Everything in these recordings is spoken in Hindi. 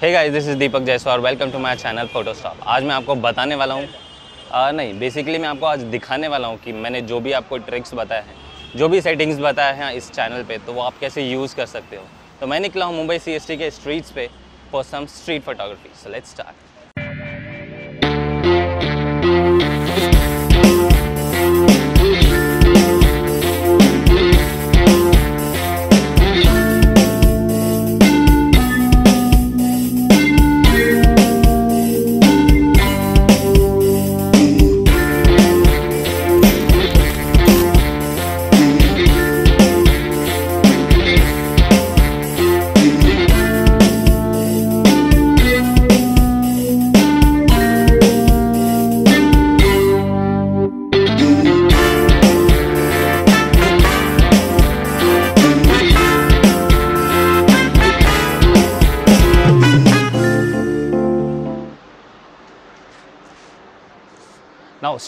Hey guys this is Deepak Jaiswal welcome to my channel photo stop आज मैं आपको बताने वाला हूँ नहीं बेसिकली मैं आपको आज दिखाने वाला हूँ कि मैंने जो भी आपको ट्रिक्स बताए हैं, जो भी सेटिंग्स बताए हैं इस चैनल पे तो वो आप कैसे यूज़ कर सकते हो। तो मैं निकला हूँ मुंबई सीएसटी के स्ट्रीट्स पे for some street photography so let's start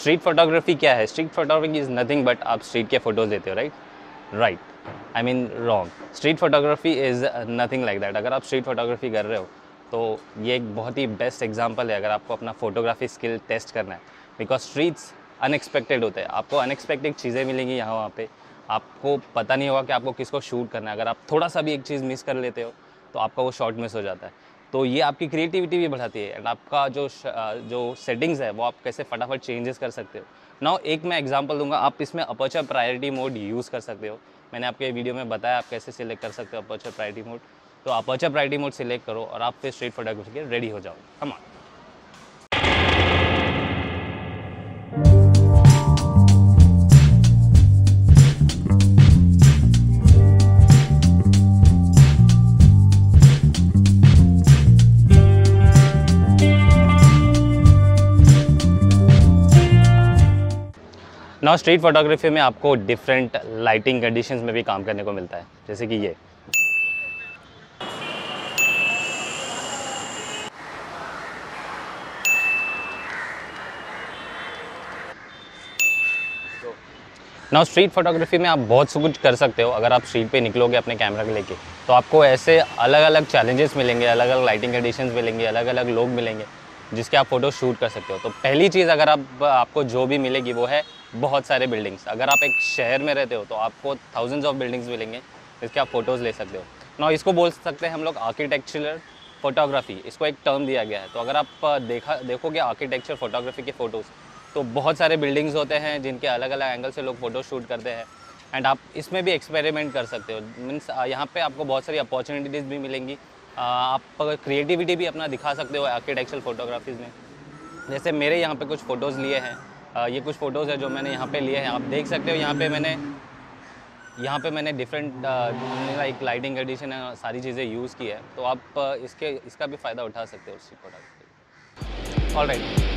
street photography क्या है? Street photography is nothing but आप स्ट्रीट के फ़ोटोज़ लेते हो right right I mean wrong street photography is nothing like that अगर आप स्ट्रीट फोटोग्राफी कर रहे हो तो ये एक बहुत ही बेस्ट एग्ज़ाम्पल है अगर आपको अपना फोटोग्राफी स्किल टेस्ट करना है. बिकॉज़ स्ट्रीट्स अनएक्सपेक्टेड होते हैं. आपको अनएक्सपेक्टेड चीज़ें मिलेंगी यहाँ वहाँ पे. आपको पता नहीं होगा कि आपको किसको शूट करना है. अगर आप थोड़ा सा भी एक चीज़ मिस कर लेते हो तो आपका वो शॉट मिस हो जाता है. तो ये आपकी क्रिएटिविटी भी बढ़ाती है एंड आपका जो जो सेटिंग्स है, वो आप कैसे फटाफट चेंजेस कर सकते हो। नाउ एक मैं एग्जांपल दूँगा, आप इसमें अपर्चर प्रायोरिटी मोड यूज़ कर सकते हो। मैंने आपके वीडियो में बताया, आप कैसे सिलेक्ट कर सकते हो अपर्चर प्रायोरिटी मोड तो अपर्चर प्रायोरिटी मोड सिलेक्ट करो और आप फिर स्ट्रीट फोटोग्राफी के रेडी हो जाओ। हम नाउ स्ट्रीट फोटोग्राफी में आपको डिफरेंट लाइटिंग कंडीशंस में भी काम करने को मिलता है, जैसे कि ये। नाउ स्ट्रीट फोटोग्राफी में आप बहुत कुछ कर सकते हो, अगर आप स्ट्रीट पे निकलोगे अपने कैमरा को लेके तो आपको ऐसे अलग अलग चैलेंजेस मिलेंगे अलग अलग लाइटिंग कंडीशंस मिलेंगे अलग अलग लोग मिलेंगे, जिसके आप फ़ोटो शूट कर सकते हो। तो पहली चीज़ अगर आप, आपको जो भी मिलेगी वो है बहुत सारे बिल्डिंग्स अगर आप एक शहर में रहते हो तो आपको थाउजेंड्स ऑफ़ बिल्डिंग्स मिलेंगे, जिसके आप फ़ोटोज़ ले सकते हो। ना इसको बोल सकते हैं हम लोग आर्किटेक्चरल फोटोग्राफी इसको एक टर्म दिया गया है। तो अगर आप देखा, देखोगे आर्किटेक्चर फोटोग्राफी के फ़ोटोज़ तो बहुत सारे बिल्डिंग्स होते हैं, जिनके अलग अलग एंगल से लोग फ़ोटो शूट करते हैं। एंड आप इसमें भी एक्सपेरिमेंट कर सकते हो। मीन्स यहाँ पे आपको बहुत सारी अपॉर्चुनिटीज़ भी मिलेंगी। आप क्रिएटिविटी भी अपना दिखा सकते हो आर्किटेक्चरल फोटोग्राफीज़ में। जैसे मेरे यहाँ पे कुछ फ़ोटोज़ लिए हैं। ये कुछ फ़ोटोज़ है जो मैंने यहाँ पे लिए हैं। आप देख सकते हो यहाँ पे मैंने यहाँ पे मैंने डिफरेंट लाइक लाइटिंग एडिशन सारी चीज़ें यूज़ की है। तो आप इसके इसका भी फ़ायदा उठा सकते हो उसी product all right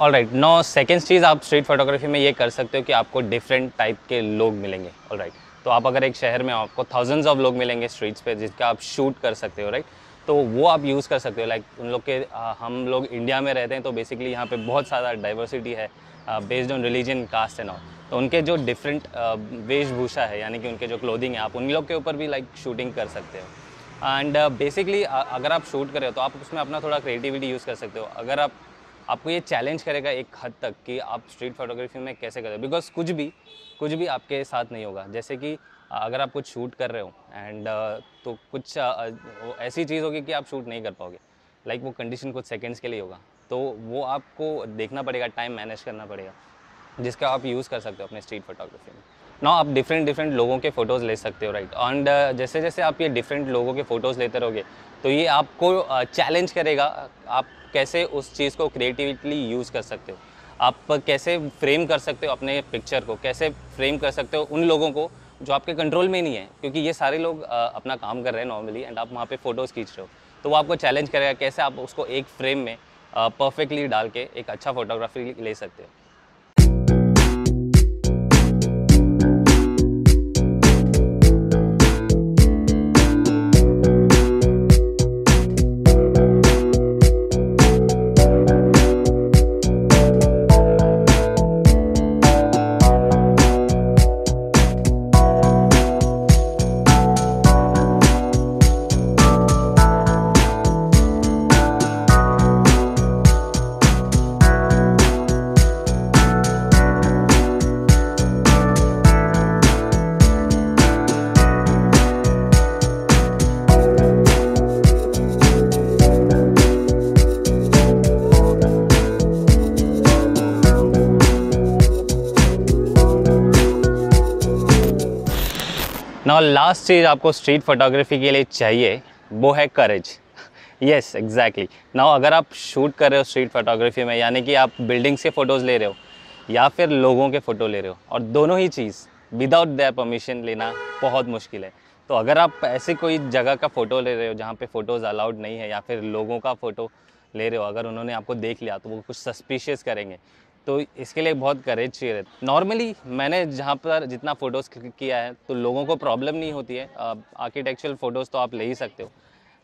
all right no second चीज़ आप स्ट्रीट फोटोग्राफी में ये कर सकते हो कि आपको डिफरेंट टाइप के लोग मिलेंगे ऑल राइट right. तो आप अगर एक शहर में आपको थाउजेंड्स ऑफ़ लोग मिलेंगे स्ट्रीट्स पे जिसका आप शूट कर सकते हो राइट right? तो वो आप यूज़ कर सकते हो लाइक like, उन लोग के आ, हम लोग इंडिया में रहते हैं तो बेसिकली यहाँ पे बहुत सारा डाइवर्सिटी है based on religion caste and all तो उनके जो डिफरेंट वेशभूषा है यानी कि उनके जो क्लोथिंग है आप उन लोग के ऊपर भी लाइक like, शूटिंग कर सकते हो एंड बेसिकली uh, अगर आप शूट करें तो आप उसमें अपना थोड़ा क्रिएटिविटी यूज़ कर सकते हो अगर आप आपको ये चैलेंज करेगा एक हद तक कि आप स्ट्रीट फोटोग्राफी में कैसे करें बिकॉज़ कुछ भी कुछ भी आपके साथ नहीं होगा। जैसे कि अगर आप कुछ शूट कर रहे हो एंड तो कुछ ऐसी चीज़ होगी कि आप शूट नहीं कर पाओगे। लाइक like वो कंडीशन कुछ सेकेंड्स के लिए होगा। तो वो आपको देखना पड़ेगा टाइम मैनेज करना पड़ेगा, जिसका आप यूज़ कर सकते हो अपने स्ट्रीट फोटोग्राफी में। ना आप डिफरेंट डिफरेंट लोगों के फ़ोटोज़ ले सकते हो राइट एंड जैसे जैसे आप ये डिफरेंट लोगों के फ़ोटोज़ लेते रहोगे तो ये आपको चैलेंज करेगा, आप कैसे उस चीज़ को क्रिएटिविटली यूज़ कर सकते हो। आप कैसे फ्रेम कर सकते हो अपने पिक्चर को, कैसे फ्रेम कर सकते हो उन लोगों को जो आपके कंट्रोल में नहीं है, क्योंकि ये सारे लोग अपना काम कर रहे हैं नॉर्मली एंड आप वहाँ पे फ़ोटोज़ खींच रहे हो। तो वो आपको चैलेंज करेगा, कैसे आप उसको एक फ्रेम में परफेक्टली डाल के एक अच्छा फोटोग्राफी ले सकते हो। ना लास्ट चीज़ आपको स्ट्रीट फोटोग्राफी के लिए चाहिए, वो है करेज यस एग्जैक्टली नाउ अगर आप शूट कर रहे हो स्ट्रीट फोटोग्राफी में, यानी कि आप बिल्डिंग से फ़ोटोज़ ले रहे हो, या फिर लोगों के फ़ोटो ले रहे हो, और दोनों ही चीज़ विदाउट देयर परमिशन लेना बहुत मुश्किल है. तो अगर आप ऐसी कोई जगह का फ़ोटो ले रहे हो, जहाँ पे फ़ोटोज़ अलाउड नहीं है, या फिर लोगों का फ़ोटो ले रहे हो, अगर उन्होंने आपको देख लिया तो वो कुछ सस्पिशियस करेंगे. तो इसके लिए बहुत करेज चाहिए नॉर्मली मैंने जहाँ पर जितना फ़ोटोज़ क्लिक किया है तो लोगों को प्रॉब्लम नहीं होती है। आर्किटेक्चरल फ़ोटोज़ तो आप ले ही सकते हो।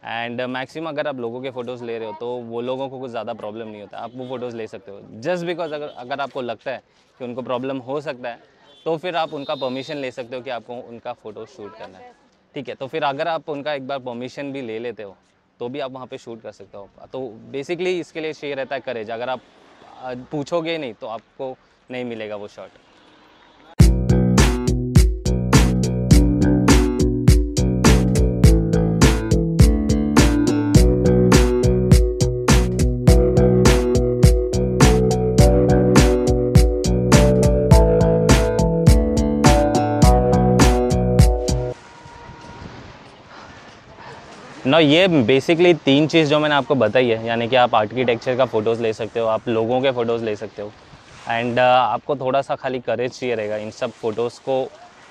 एंड मैक्सिमम अगर आप लोगों के फ़ोटोज़ ले रहे हो तो वो लोगों को कुछ ज़्यादा प्रॉब्लम नहीं होता। आप वो फ़ोटोज़ ले सकते हो। जस्ट बिकॉज़ अगर अगर आपको लगता है कि उनको प्रॉब्लम हो सकता है तो फिर आप उनका परमिशन ले सकते हो कि आपको उनका फ़ोटो शूट करना है। ठीक है तो फिर अगर आप उनका एक बार परमिशन भी ले लेते हो तो भी आप वहाँ पे शूट कर सकते हो। तो बेसिकली इसके लिए चाहिए रहता है करेज अगर आप पूछोगे नहीं तो आपको नहीं मिलेगा वो शॉट। ना ये बेसिकली तीन चीज़ जो मैंने आपको बताई है यानी कि आप आर्किटेक्चर का फ़ोटोज़ ले सकते हो आप लोगों के फ़ोटोज़ ले सकते हो। एंड uh, आपको थोड़ा सा खाली करेज चाहिए रहेगा इन सब फ़ोटोज़ को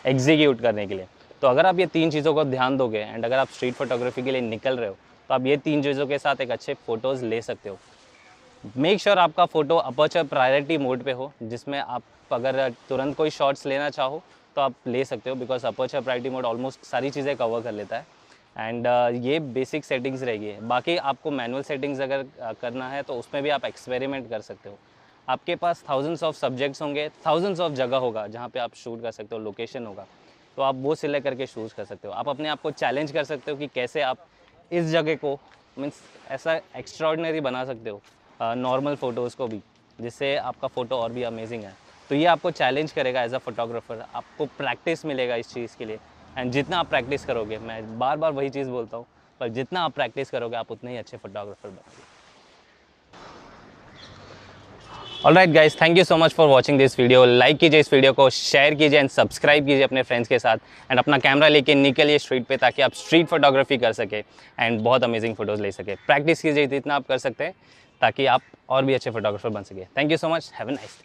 एग्जीक्यूट करने के लिए। तो अगर आप ये तीन चीज़ों को ध्यान दोगे एंड अगर आप स्ट्रीट फोटोग्राफी के लिए निकल रहे हो तो आप ये तीन चीज़ों के साथ एक अच्छे फ़ोटोज़ ले सकते हो। मेक श्योर sure आपका फ़ोटो अपर्चर प्रायोरिटी मोड पे हो जिसमें आप अगर तुरंत कोई शॉट्स लेना चाहो तो आप ले सकते हो because aperture priority mode almost सारी चीज़ें कवर कर लेता है। एंड uh, ये बेसिक सेटिंग्स रहेगी। बाकी आपको मैनुअल सेटिंग्स अगर uh, करना है तो उसमें भी आप एक्सपेरिमेंट कर सकते हो। आपके पास थाउजेंड्स ऑफ़ सब्जेक्ट्स होंगे थाउजेंड्स ऑफ़ जगह होगा जहाँ पे आप शूट कर सकते हो लोकेशन होगा। तो आप वो सिलेक्ट करके शूज़ कर सकते हो। आप अपने आप को चैलेंज कर सकते हो कि कैसे आप इस जगह को मीन्स ऐसा एक्स्ट्रॉर्डनरी बना सकते हो नॉर्मल uh, फ़ोटोज़ को भी जिससे आपका फ़ोटो और भी अमेजिंग है। तो ये आपको चैलेंज करेगा एज अ फोटोग्राफर आपको प्रैक्टिस मिलेगा इस चीज़ के लिए। एंड जितना आप प्रैक्टिस करोगे, मैं बार बार वही चीज़ बोलता हूँ, पर जितना आप प्रैक्टिस करोगे, आप उतने ही अच्छे फोटोग्राफर बनोगे। All right guys thank you so much for watching this video like कीजिए इस वीडियो को शेयर कीजिए एंड सब्सक्राइब कीजिए अपने फ्रेंड्स के साथ एंड अपना कैमरा लेके निकलिए स्ट्रीट पे ताकि आप स्ट्रीट फोटोग्राफी कर सके एंड बहुत अमेजिंग फ़ोटोज़ ले सके। प्रैक्टिस कीजिए जितना आप कर सकते हैं, ताकि आप और भी अच्छे फोटोग्राफर बन सके। Thank you so much have a nice